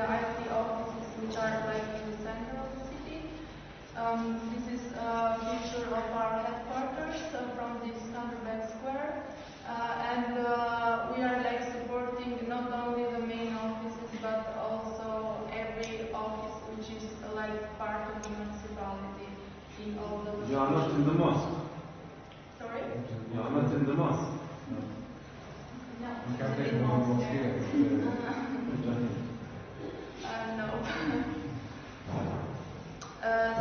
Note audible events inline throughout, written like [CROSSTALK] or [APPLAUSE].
the IT offices which are like in the center of the city. Um, this is a picture of our headquarters uh, from this Skanderbeg Square. Uh, and uh, we are like supporting not only the main offices but also every office which is like part of the municipality in all the... You are not in the mosque. Sorry? You are not in the mosque. No. no. [LAUGHS] Uh,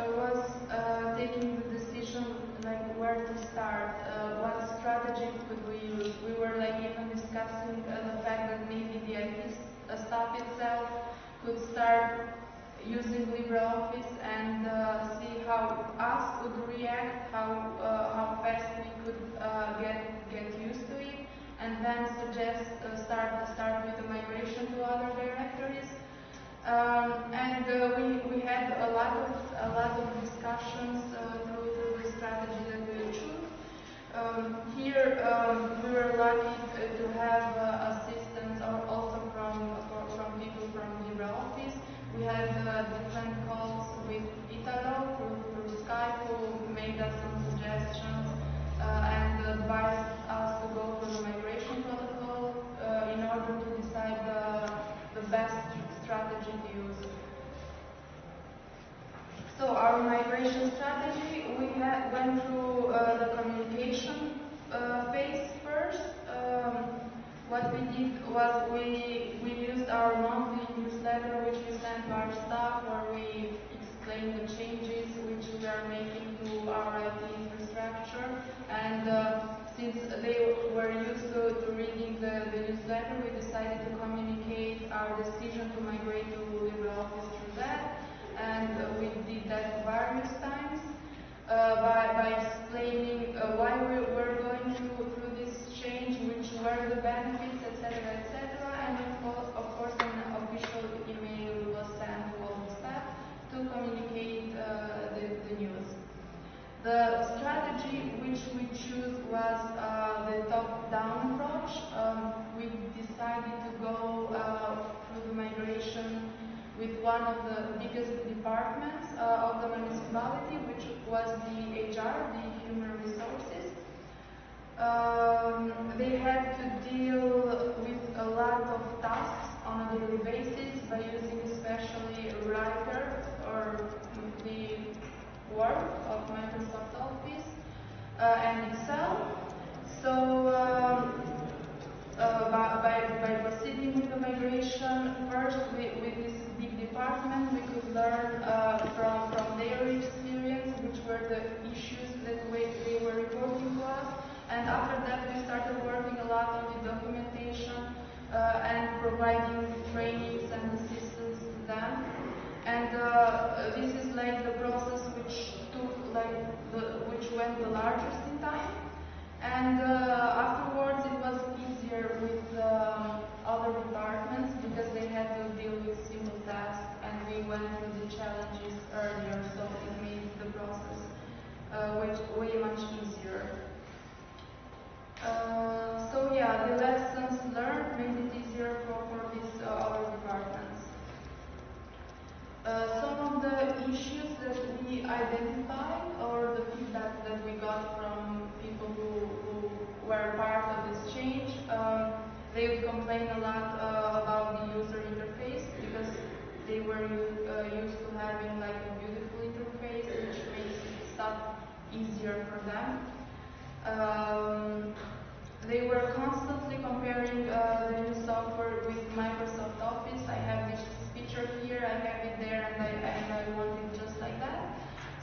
was uh, taking the decision like where to start, uh, what strategy could we use. We were like even discussing uh, the fact that maybe the IT staff itself could start using LibreOffice and uh, see how us would react, how uh, how fast we could uh, get get used to it, and then suggest start start with the migration to other directories. Um, and uh, we, we had a lot of a lot of discussions uh, through, through the strategy that we chose. Um, here um, we were lucky to, to have uh, assistance also from from people from LibreOffice. We had uh, different calls with Italo through, through Skype who made us some suggestions uh, and advised us to go for the migration protocol uh, in order to decide the, the best strategy to use. So our migration strategy, we had, went through uh, the communication uh, phase first. Um, what we did was we, we used our monthly newsletter which we sent to our staff where we explained the changes which we are making to our IT infrastructure. And uh, since they were used to, to reading the, the newsletter, we decided to communicate our decision to migrate to LibreOffice through that. And uh, we did that various times uh, by, by explaining uh, why we were going through, through this change, which were the benefits, etc., etc. And of course, of course, an official email was sent to all the staff to communicate uh, the, the news. The strategy which we choose was uh, the top-down approach. Um, we decided to go uh, through the migration with one of the biggest departments uh, of the municipality, which was the HR, the Human Resources. Um, they had to deal with a lot of tasks on a daily basis by using especially Writer or the Word of Microsoft Office uh, and Excel. So um, uh, by, by, by proceeding with the migration, first with, with this big department, we could learn uh, from, from their experience, which were the issues that we, they were reporting to us. And after that, we started working a lot on the documentation uh, and providing trainings and assistance to them. And uh, this is like the process which took like the, which went the largest in time. And uh, afterwards, it was easier with um, other departments because they had to deal with simple tasks, and we went through the challenges earlier, so it made the process uh, way, way much easier. Uh, so yeah, the lessons learned made it easier for, for these uh, other departments. Uh, some of the issues that we identified or the feedback that we got from people who, who were part of this change, um, a lot uh, about the user interface because they were uh, used to having like a beautiful interface which makes stuff easier for them. Um, they were constantly comparing uh, the new software with Microsoft Office. I have this picture here, I have it there, and I, and I want it just like that.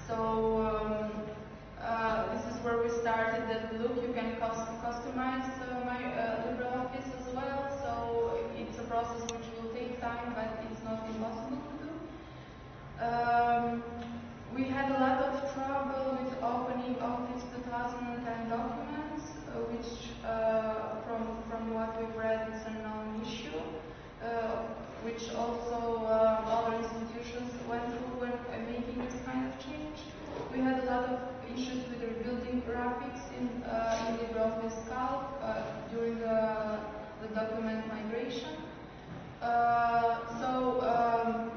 So um, uh, this is where we started that look, you can customize uh, my uh, process which will take time, but it's not impossible to do. Um, we had a lot of trouble with opening Office 2010 documents, uh, which, uh, from, from what we've read, is a known issue, uh, which also um, other institutions went through when uh, making this kind of change. We had a lot of issues with rebuilding graphics in, uh, in LibreOffice Calc uh, during the, the document migration. Uh, so um,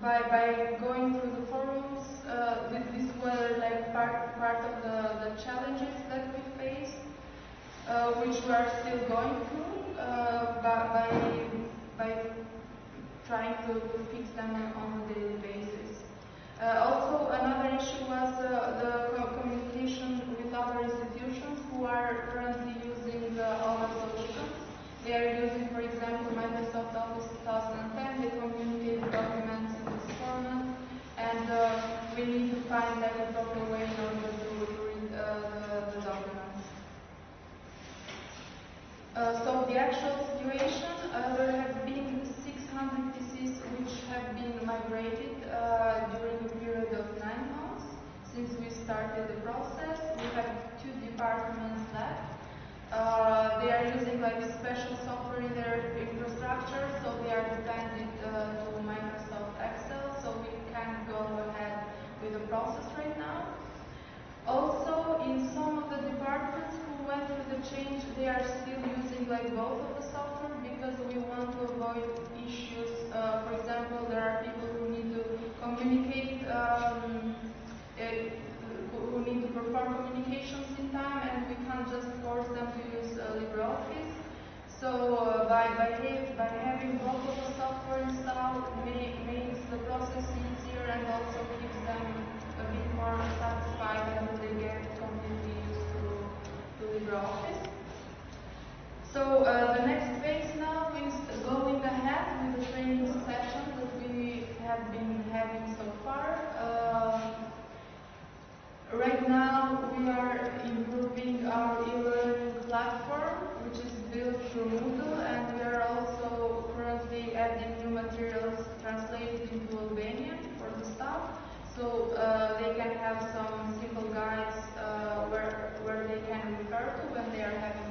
by, by going through the forums, uh, th- these were like part, part of the, the challenges that we faced, uh, which we are still going through uh, by, by, by trying to, fix them on a daily basis. Uh, also, another issue was uh, the co- communication with other institutions who are currently using the solutions. They are using, for example, Office 2010. They communicate documents in this format, and uh, we need to find like a proper way in order to, read uh, the, the documents. Uh, so the actual situation, uh, there have been 600 PCs which have been migrated uh, during a period of nine months since we started the process. We have two departments left. Uh, they are using like special software in their infrastructure, so they are dependent uh, to Microsoft Excel, so we can't go ahead with the process right now. Also, in some of the departments who went through the change, they are still using like both of the software because we want to avoid issues. Uh, for example, there are people who need to communicate, um, who who need to perform communications in time, and we can't just force them to use uh, LibreOffice. So uh, by by, ha- by having the software installed, ma- makes the process easier and also keeps them a bit more satisfied until they get completely used to, to LibreOffice. So uh, the next phase now is going ahead with the training sessions that we have been having so far. Um, Right now, we are improving our e-learning platform, built through Moodle, and we are also currently adding new materials translated into Albanian for the staff, so uh, they can have some simple guides uh, where where they can refer to when they are having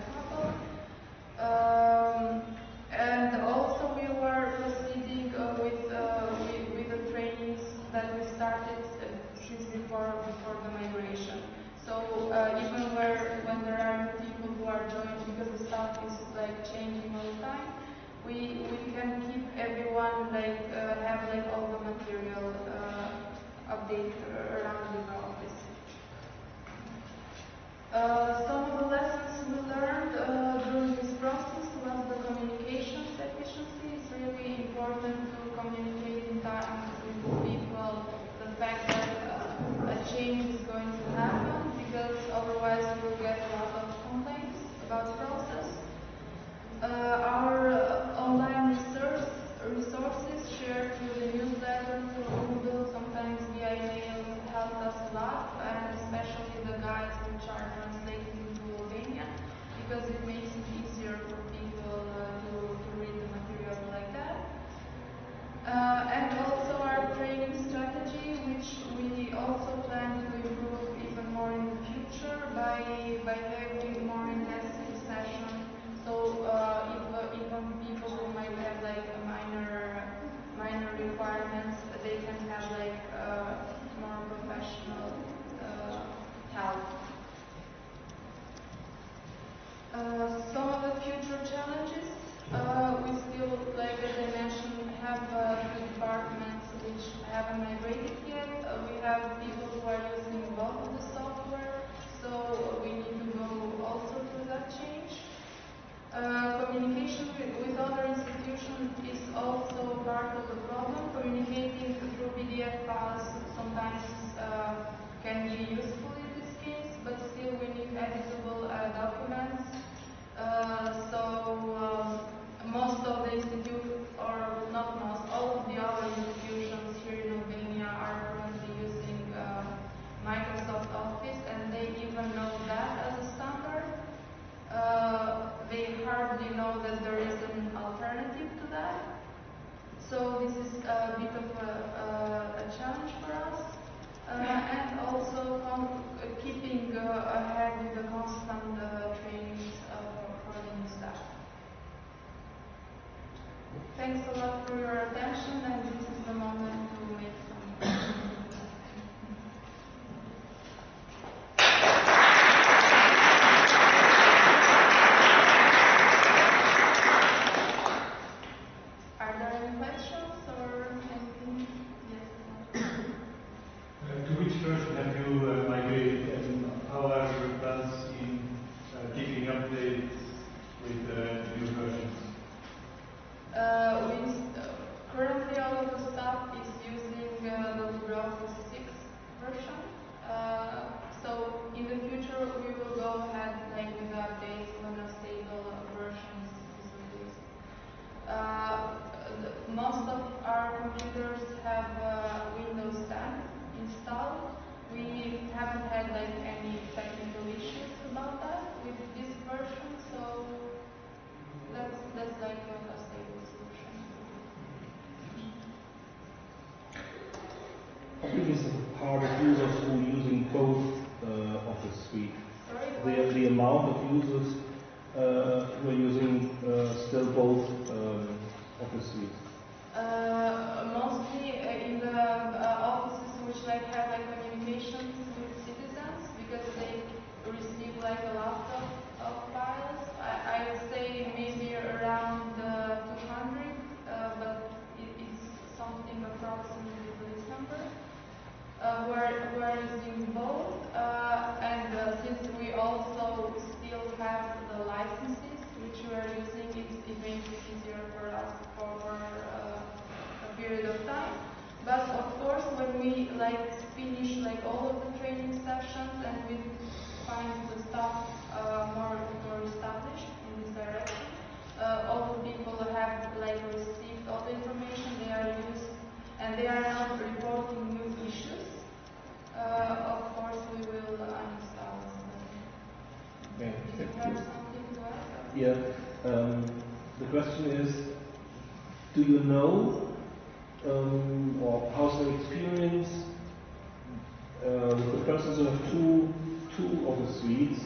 computers have uh, Windows 10 installed. We haven't had like any technical issues about that with this version, so that's that's like a, a stable solution. How big is the part of users who are using both uh, Office Suite? Sorry, The, the amount of users uh, who are using uh, still both um, Office Suites? Uh, mostly uh, in the uh, offices which like have like communications with citizens because they receive like a lot of, of files. I, I would say maybe around uh, 200, uh, but it, it's something approximately this number. Uh, we're, we're using both, uh, and uh, since we also still have the licenses which we are using, it, it makes it easier for us for period of time. But of course, when we like finish like all of the training sessions and we find the stuff uh, more more established in this direction, uh, all the people have like received all the information they are used and they are now reporting new issues. Uh, of course, we will uninstall. Okay, Did you have something to add? Yeah. Um, the question is, do you know, um, or the experience with the persons who have two two Office suites?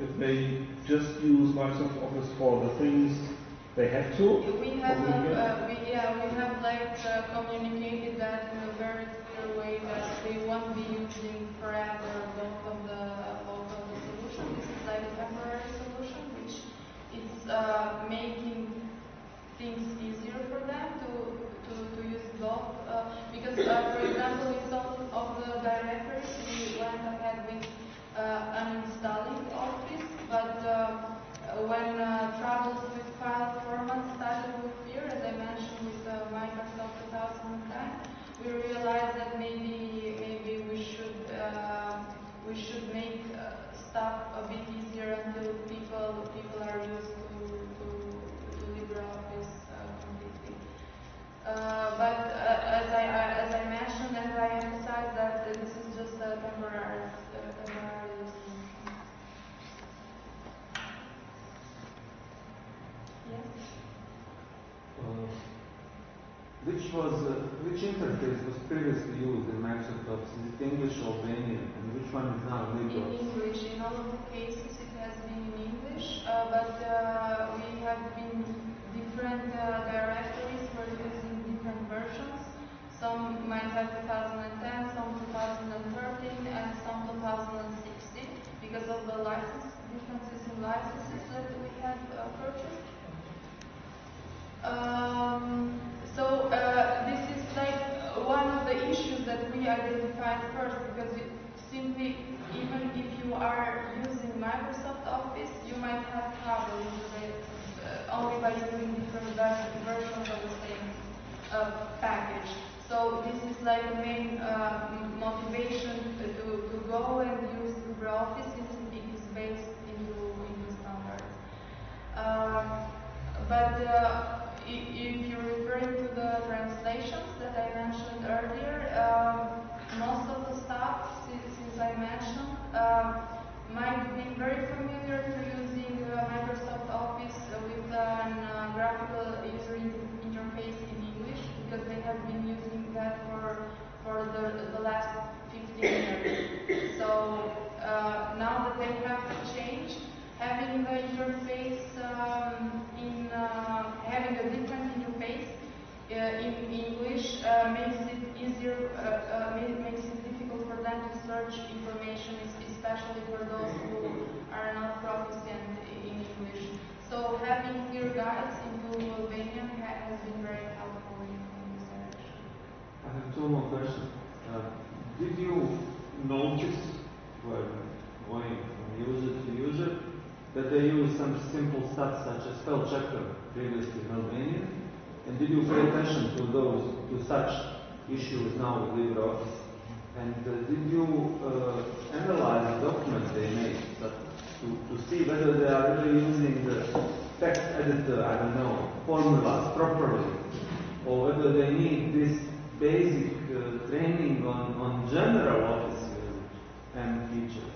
If they just use Microsoft Office for the things they have to, We have, uh, we, yeah, we have like uh, communicated that in a very clear way that they won't be using forever both of the both of the solution. This is like a temporary solution, which is uh, making things easier for them Uh, because, uh, for example, with some of the directories, we went ahead with uh, uninstalling Office, but when troubles with file format started to appear, as I mentioned with Microsoft 2010, we realized that maybe maybe we should we should make stuff in Office? English or? And which one is now In LibreOffice? English, in all of the cases it has been in English, uh, but uh, we have been different uh, directories were using different versions. Some might have 2010, some 2013, and some 2016 because of the license differences in licenses that we had uh, purchased. Um, so uh, this is like one of the we identified first because simply even if you are using Microsoft Office, you might have trouble with uh, only by using different versions of the same uh, package. So this is like the main uh, motivation to, to go and use LibreOffice since it is based into Windows standards. Um, but uh, if you're referring to the translations that I mentioned earlier, um, most of the stuff, since, since I mentioned, uh, might be very familiar to using uh, Microsoft Office with an uh, graphical user interface in English because they have been using that for for the, the last 15 years. So uh, now that they have changed, having the interface um, in uh, having a different interface uh, in English uh, makes it easier, uh, uh, makes it difficult for them to search information, especially for those who are not proficient in English. So having clear guides into Albanian ha- has been very helpful in, in this direction. I have two more questions. Uh, did you notice when going from user to user that they use some simple stuff such as spell checker previously in Albanian? And did you pay attention to those, to such issues now with LibreOffice. And uh, did you uh, analyze the documents they made to, to see whether they are really using the text editor, I don't know, formulas properly, or whether they need this basic uh, training on, on general office and features?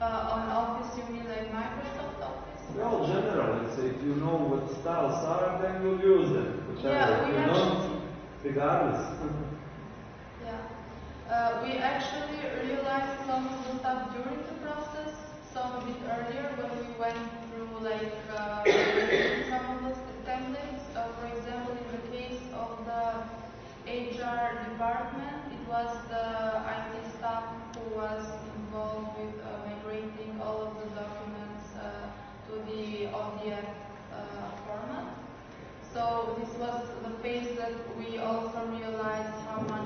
Uh, on Office, you mean like Microsoft Office? Well, generally, let's if you know what styles are, then you'll use them. Whichever. Yeah, we you don't, regardless. [LAUGHS] yeah. Uh, we actually realized some of the stuff during the process, some a bit earlier when we went through like uh, [COUGHS] some of the templates. Uh, for example, in the case of the HR department, it was the IT staff who was involved with uh, migrating all of the documents the uh, format. So this was the phase that we also realized how much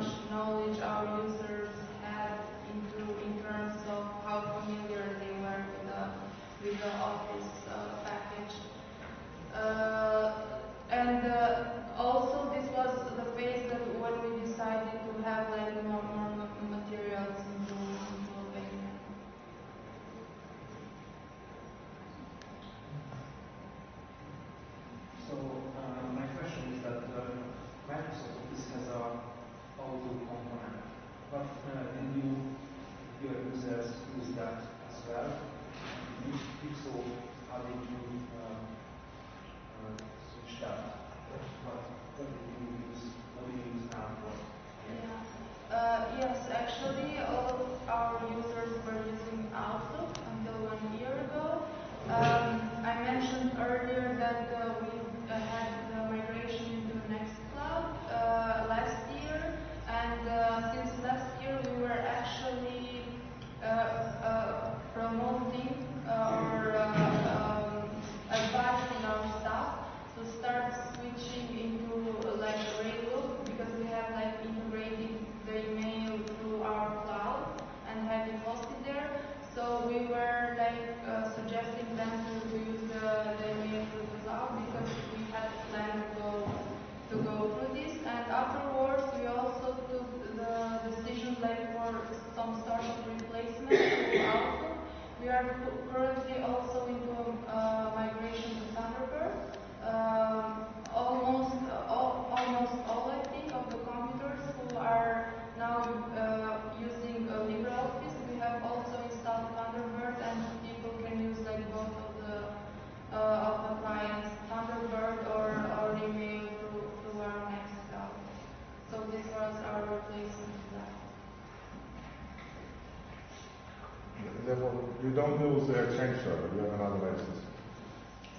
don't use the Exchange server, you have another basis.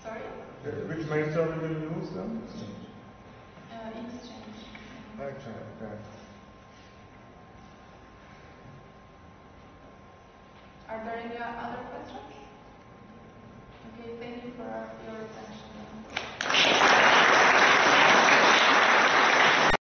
Sorry, Uh, Which main server do you use then? uh, Exchange. Exchange, okay. Are there any other questions?